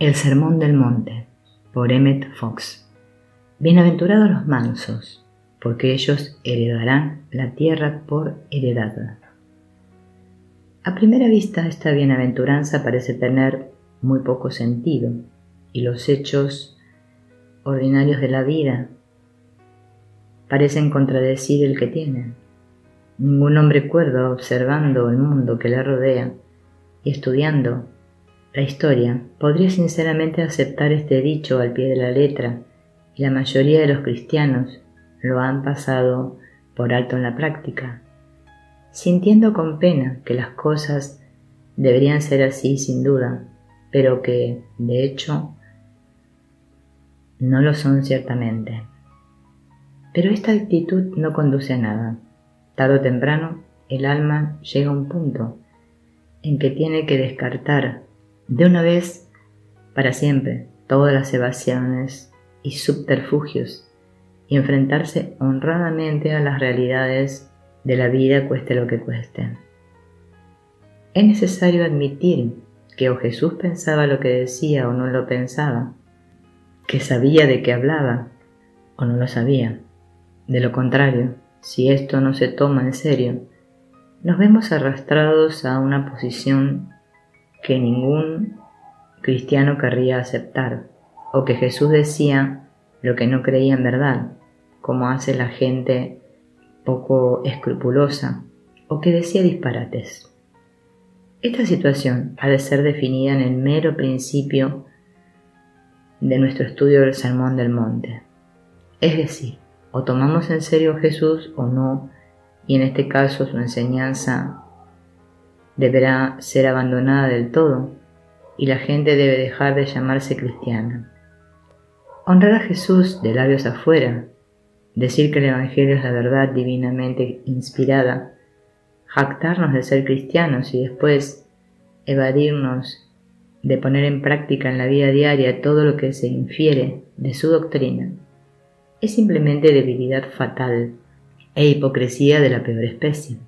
El Sermón del Monte, por Emmett Fox. Bienaventurados los mansos, porque ellos heredarán la tierra por heredad. A primera vista esta bienaventuranza parece tener muy poco sentido y los hechos ordinarios de la vida parecen contradecir el que tienen. Ningún hombre cuerdo observando el mundo que le rodea y estudiando la historia podría sinceramente aceptar este dicho al pie de la letra y la mayoría de los cristianos lo han pasado por alto en la práctica, sintiendo con pena que las cosas deberían ser así sin duda, pero que, de hecho, no lo son ciertamente. Pero esta actitud no conduce a nada. Tarde o temprano, el alma llega a un punto en que tiene que descartar de una vez para siempre todas las evasiones y subterfugios y enfrentarse honradamente a las realidades de la vida cueste lo que cueste. Es necesario admitir que o Jesús pensaba lo que decía o no lo pensaba, que sabía de qué hablaba o no lo sabía. De lo contrario, si esto no se toma en serio, nos vemos arrastrados a una posición que ningún cristiano querría aceptar, o que Jesús decía lo que no creía en verdad, como hace la gente poco escrupulosa, o que decía disparates. Esta situación ha de ser definida en el mero principio de nuestro estudio del Sermón del Monte. Es decir, o tomamos en serio a Jesús o no, y en este caso su enseñanza deberá ser abandonada del todo y la gente debe dejar de llamarse cristiana. Honrar a Jesús de labios afuera, decir que el Evangelio es la verdad divinamente inspirada, jactarnos de ser cristianos y después evadirnos de poner en práctica en la vida diaria todo lo que se infiere de su doctrina, es simplemente debilidad fatal e hipocresía de la peor especie.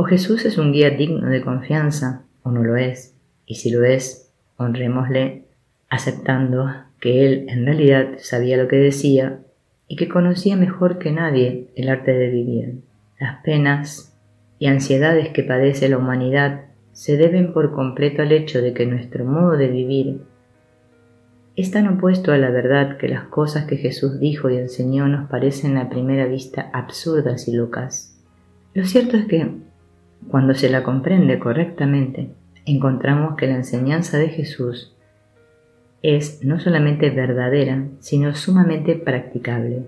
O Jesús es un guía digno de confianza, o no lo es, y si lo es, honrémosle aceptando que él en realidad sabía lo que decía y que conocía mejor que nadie el arte de vivir. Las penas y ansiedades que padece la humanidad se deben por completo al hecho de que nuestro modo de vivir es tan opuesto a la verdad que las cosas que Jesús dijo y enseñó nos parecen a primera vista absurdas y locas. Lo cierto es que cuando se la comprende correctamente, encontramos que la enseñanza de Jesús es no solamente verdadera, sino sumamente practicable.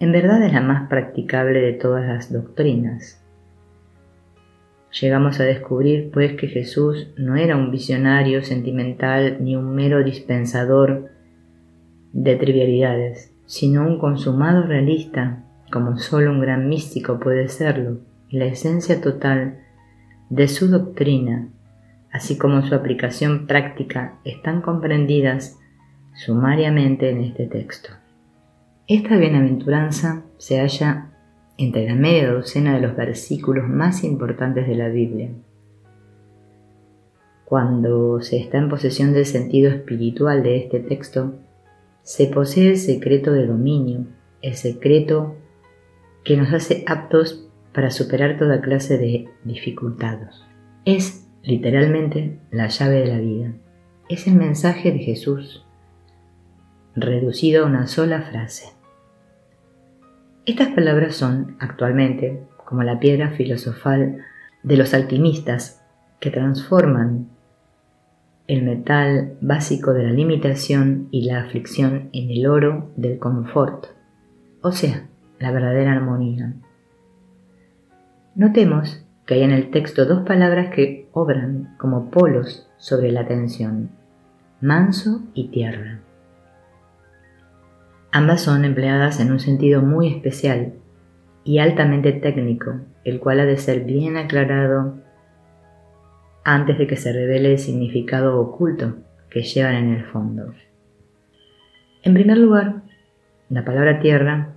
En verdad es la más practicable de todas las doctrinas. Llegamos a descubrir, pues, que Jesús no era un visionario sentimental ni un mero dispensador de trivialidades, sino un consumado realista, como solo un gran místico puede serlo, la esencia total de su doctrina, así como su aplicación práctica, están comprendidas sumariamente en este texto. Esta bienaventuranza se halla entre la media docena de los versículos más importantes de la Biblia. Cuando se está en posesión del sentido espiritual de este texto, se posee el secreto de dominio, el secreto que nos hace aptos para superar toda clase de dificultades. Es literalmente la llave de la vida. Es el mensaje de Jesús reducido a una sola frase. Estas palabras son, actualmente, como la piedra filosofal de los alquimistas que transforman el metal básico de la limitación y la aflicción en el oro del confort, o sea, la verdadera armonía. Notemos que hay en el texto dos palabras que obran como polos sobre la tensión, manso y tierra. Ambas son empleadas en un sentido muy especial y altamente técnico, el cual ha de ser bien aclarado antes de que se revele el significado oculto que llevan en el fondo. En primer lugar, la palabra tierra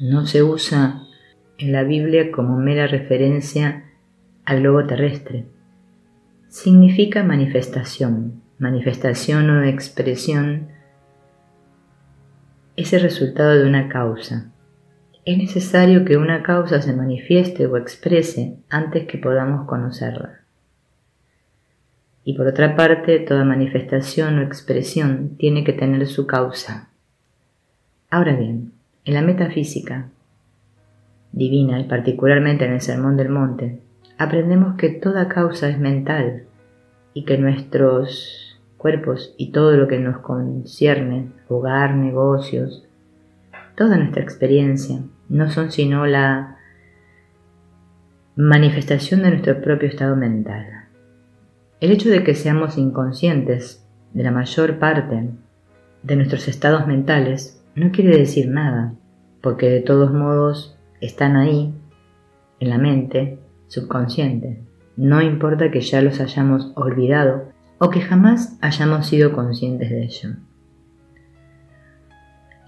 no se usa en la Biblia como mera referencia al globo terrestre. Significa manifestación, manifestación o expresión es el resultado de una causa. Es necesario que una causa se manifieste o exprese antes que podamos conocerla. Y por otra parte, toda manifestación o expresión tiene que tener su causa. Ahora bien, en la metafísica divina y particularmente en el Sermón del Monte, aprendemos que toda causa es mental y que nuestros cuerpos y todo lo que nos concierne, hogar, negocios, toda nuestra experiencia, no son sino la manifestación de nuestro propio estado mental. El hecho de que seamos inconscientes de la mayor parte de nuestros estados mentales no quiere decir nada, porque de todos modos están ahí, en la mente, subconsciente. No importa que ya los hayamos olvidado o que jamás hayamos sido conscientes de ello.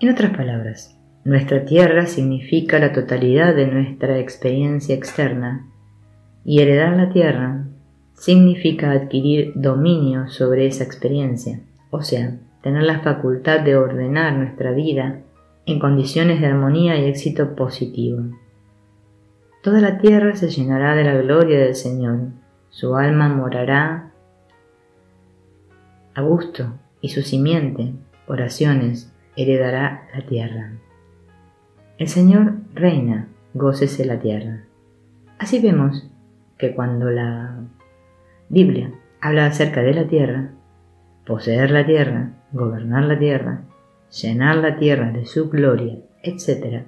En otras palabras, nuestra tierra significa la totalidad de nuestra experiencia externa y heredar la tierra significa adquirir dominio sobre esa experiencia, o sea, tener la facultad de ordenar nuestra vida en condiciones de armonía y éxito positivo. Toda la tierra se llenará de la gloria del Señor, su alma morará a gusto y su simiente, oraciones, heredará la tierra. El Señor reina, gócese la tierra. Así vemos que cuando la Biblia habla acerca de la tierra, poseer la tierra, gobernar la tierra, llenar la tierra de su gloria, etc.,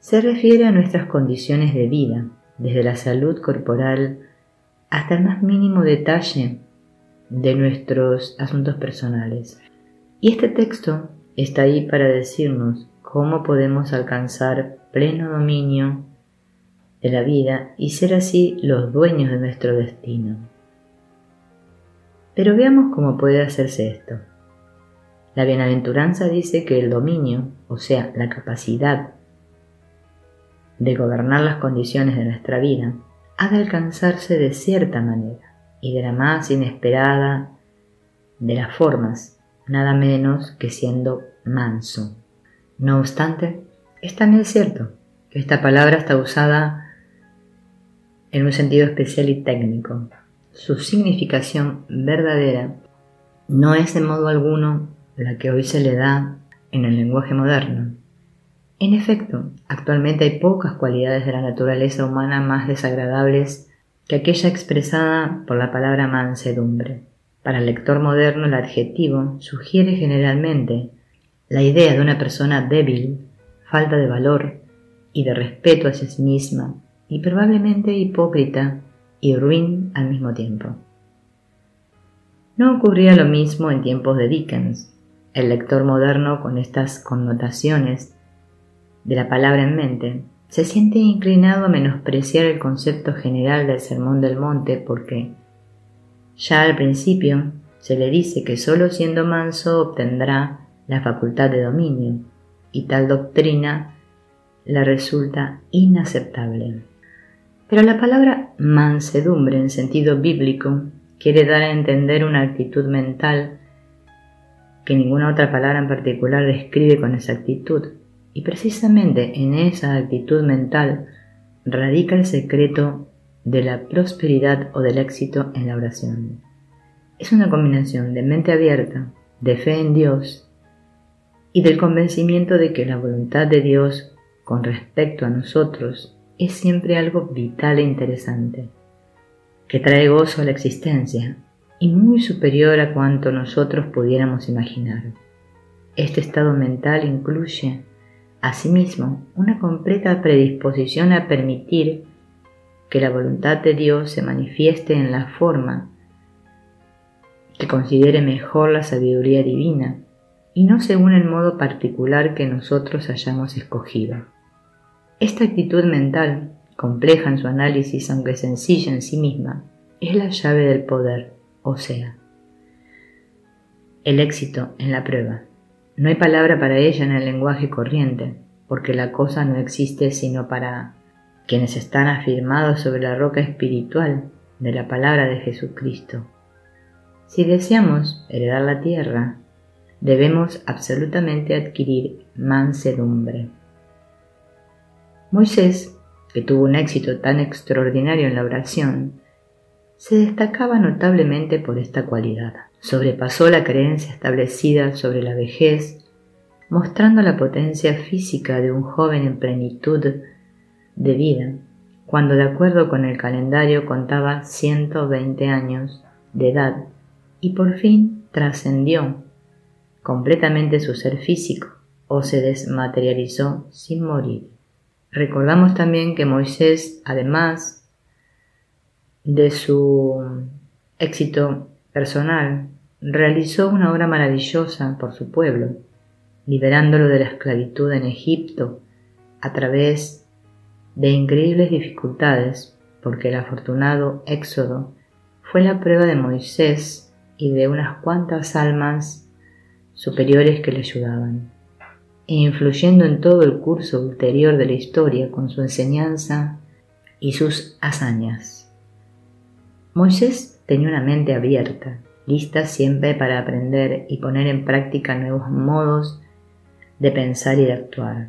se refiere a nuestras condiciones de vida, desde la salud corporal hasta el más mínimo detalle de nuestros asuntos personales. Y este texto está ahí para decirnos cómo podemos alcanzar pleno dominio de la vida y ser así los dueños de nuestro destino. Pero veamos cómo puede hacerse esto. La bienaventuranza dice que el dominio, o sea, la capacidad de gobernar las condiciones de nuestra vida, ha de alcanzarse de cierta manera y de la más inesperada de las formas, nada menos que siendo manso. No obstante, es también cierto que esta palabra está usada en un sentido especial y técnico. Su significación verdadera no es de modo alguno la que hoy se le da en el lenguaje moderno. En efecto, actualmente hay pocas cualidades de la naturaleza humana más desagradables que aquella expresada por la palabra mansedumbre. Para el lector moderno el adjetivo sugiere generalmente la idea de una persona débil, falta de valor y de respeto hacia sí misma, y probablemente hipócrita y ruin al mismo tiempo. No ocurría lo mismo en tiempos de Dickens. El lector moderno, con estas connotaciones de la palabra en mente, se siente inclinado a menospreciar el concepto general del Sermón del Monte porque ya al principio se le dice que sólo siendo manso obtendrá la facultad de dominio, y tal doctrina le resulta inaceptable. Pero la palabra mansedumbre en sentido bíblico quiere dar a entender una actitud mental que ninguna otra palabra en particular describe con exactitud. Y precisamente en esa actitud mental radica el secreto de la prosperidad o del éxito en la oración. Es una combinación de mente abierta, de fe en Dios y del convencimiento de que la voluntad de Dios con respecto a nosotros es siempre algo vital e interesante, que trae gozo a la existencia y muy superior a cuanto nosotros pudiéramos imaginar. Este estado mental incluye, asimismo, una completa predisposición a permitir que la voluntad de Dios se manifieste en la forma que considere mejor la sabiduría divina y no según el modo particular que nosotros hayamos escogido. Esta actitud mental, compleja en su análisis aunque sencilla en sí misma, es la llave del poder, o sea, el éxito en la prueba. No hay palabra para ella en el lenguaje corriente, porque la cosa no existe sino para quienes están afirmados sobre la roca espiritual de la palabra de Jesucristo Si deseamos heredar la tierra, debemos absolutamente adquirir mansedumbre. Moisés, que tuvo un éxito tan extraordinario en la oración, se destacaba notablemente por esta cualidad. Sobrepasó la creencia establecida sobre la vejez, mostrando la potencia física de un joven en plenitud de vida, cuando de acuerdo con el calendario contaba 120 años de edad y por fin trascendió completamente su ser físico o se desmaterializó sin morir. Recordamos también que Moisés, además de su éxito personal, realizó una obra maravillosa por su pueblo, liberándolo de la esclavitud en Egipto a través de increíbles dificultades, porque el afortunado éxodo fue la prueba de Moisés y de unas cuantas almas superiores que le ayudaban, e influyendo en todo el curso ulterior de la historia con su enseñanza y sus hazañas. Moisés tenía una mente abierta, lista siempre para aprender y poner en práctica nuevos modos de pensar y de actuar.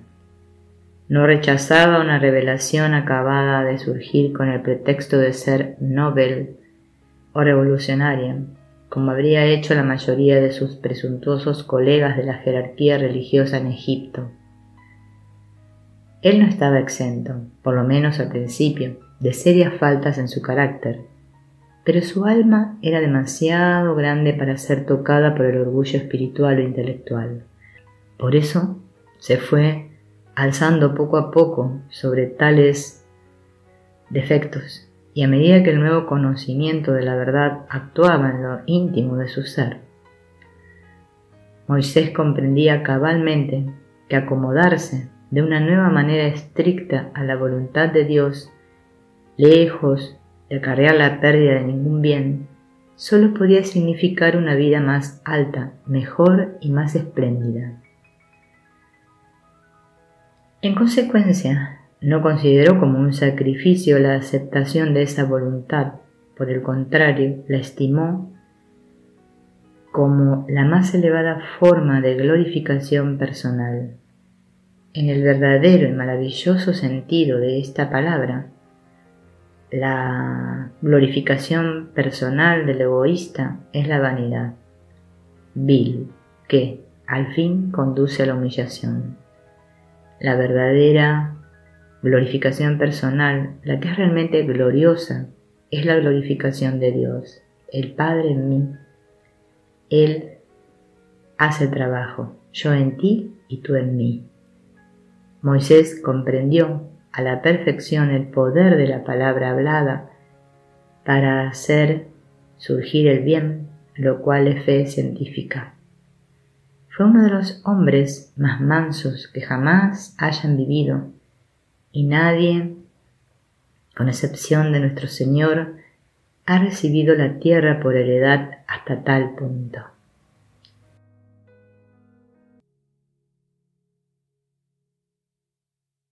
No rechazaba una revelación acabada de surgir con el pretexto de ser Nobel o revolucionaria, como habría hecho la mayoría de sus presuntuosos colegas de la jerarquía religiosa en Egipto. Él no estaba exento, por lo menos al principio, de serias faltas en su carácter, pero su alma era demasiado grande para ser tocada por el orgullo espiritual o intelectual. Por eso se fue alzando poco a poco sobre tales defectos y a medida que el nuevo conocimiento de la verdad actuaba en lo íntimo de su ser, Moisés comprendía cabalmente que acomodarse de una nueva manera estricta a la voluntad de Dios, lejos de acarrear la pérdida de ningún bien, solo podía significar una vida más alta, mejor y más espléndida. En consecuencia, no consideró como un sacrificio la aceptación de esa voluntad, por el contrario, la estimó como la más elevada forma de glorificación personal. En el verdadero y maravilloso sentido de esta palabra, la glorificación personal del egoísta es la vanidad, vil, que al fin conduce a la humillación. La verdadera glorificación personal, la que es realmente gloriosa, es la glorificación de Dios, el Padre en mí. Él hace trabajo, yo en ti y tú en mí. Moisés comprendió a la perfección el poder de la palabra hablada para hacer surgir el bien, lo cual es fe científica. Fue uno de los hombres más mansos que jamás hayan vivido y nadie, con excepción de nuestro Señor, ha recibido la tierra por heredad hasta tal punto.